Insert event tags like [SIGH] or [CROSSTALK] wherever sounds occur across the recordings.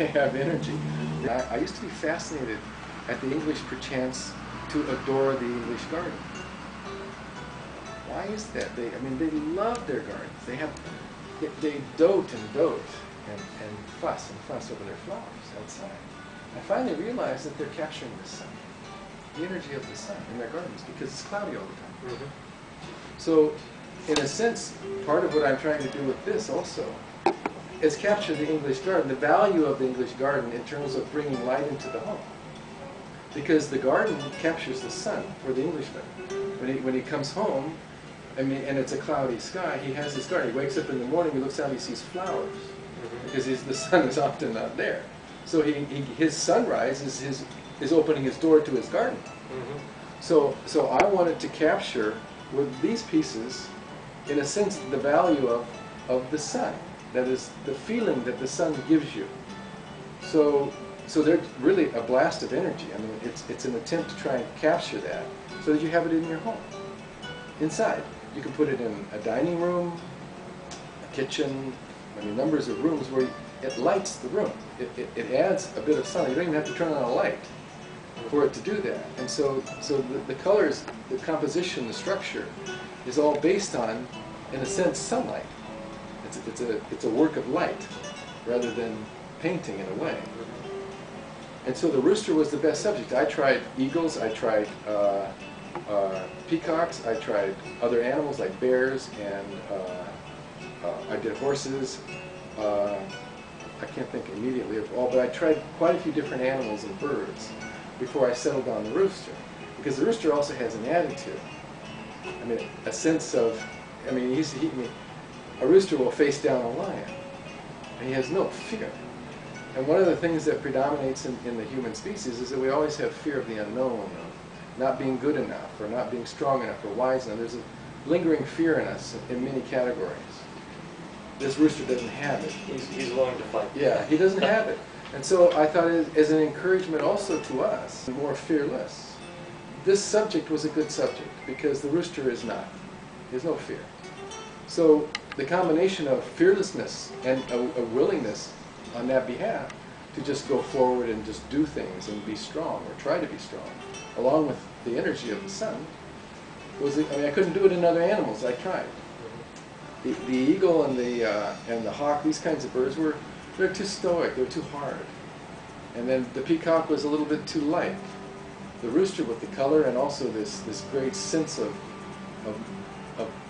they [LAUGHS] have energy. I, I used to be fascinated at the English perchance to adore the English garden. Why is that? They, I mean, they love their gardens. They have, they, they dote and dote and, and fuss and fuss over their flowers outside. I finally realized that they're capturing the sun, the energy of the sun in their gardens because it's cloudy all the time. Mhm. So, in a sense, part of what I'm trying to do with this also is capture the English garden, the value of the English garden in terms of bringing light into the home. Because the garden captures the sun for the Englishman. When he, when he comes home, I mean, and it's a cloudy sky, he has his garden. He wakes up in the morning, he looks out, he sees flowers. Because he's, the [LAUGHS] sun is often not there. So he, he, his sunrise is, his, is opening his door to his garden. Mhm. So, so I wanted to capture with these pieces, in a sense, the value of, of the sun. That is the feeling that the sun gives you. So, so they're really a blast of energy. I mean, it's, it's an attempt to try and capture that so that you have it in your home, inside. You can put it in a dining room, a kitchen, I mean, numbers of rooms where it lights the room. It, it, it adds a bit of sun. You don't even have to turn on a light for it to do that. And so, so the, the colors, the composition, the structure is all based on, in a sense, sunlight. It's, a- it's, a, it's a work of light rather than painting in a way. And so the rooster was the best subject. I tried eagles, I tried uh, uh, peacocks, I tried other animals like bears, and uh, uh, I did horses. Uh, I can't think immediately of all, but I tried quite a few different animals and birds before I settled on the rooster. Because the rooster also has an attitude. I mean, a sense of, I mean, he's, he, I mean, a rooster will face down a lion, and he has no fear. And one of the things that predominates in, in the human species is that we always have fear of the unknown, of not being good enough, or not being strong enough, or wise enough. There's a lingering fear in us in many categories. This rooster doesn't have it. He's, he's willing to fight. Yeah, he doesn't have it. And so I thought as, as an encouragement also to us, more fearless. This subject was a good subject because the rooster is not. He has no fear. So the combination of fearlessness and a, a willingness on that behalf to just go forward and just do things and be strong or try to be strong, along with the energy of the sun, was, I mean, I couldn't do it in other animals. I tried. The, the eagle and the, uh, and the hawk, these kinds of birds were, they're too stoic, they're too hard. And then the peacock was a little bit too light. The rooster with the color and also this, this great sense of, of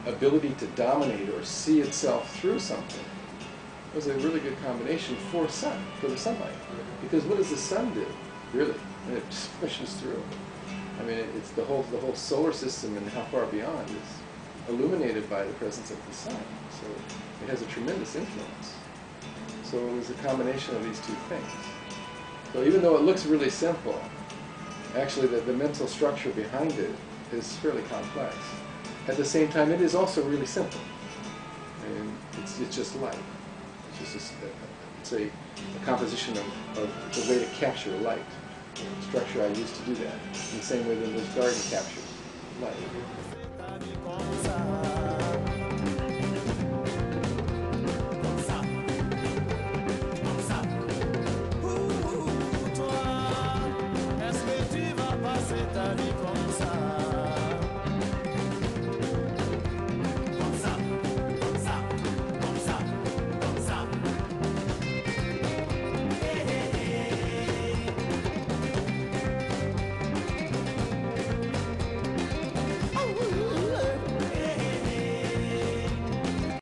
ability to dominate or see itself through something was a really good combination for sun, for the sunlight. Because what does the sun do, really? And it just pushes through. I mean, it's the whole, the whole solar system and how far beyond is illuminated by the presence of the sun. So it has a tremendous influence. So it was a combination of these two things. So even though it looks really simple, actually the, the mental structure behind it is fairly complex. At the same time, it is also really simple. And it's, it's just light. It's just a, it's a, a composition of, of the way to capture light. The structure I used to do that. In the same way that this garden captures light.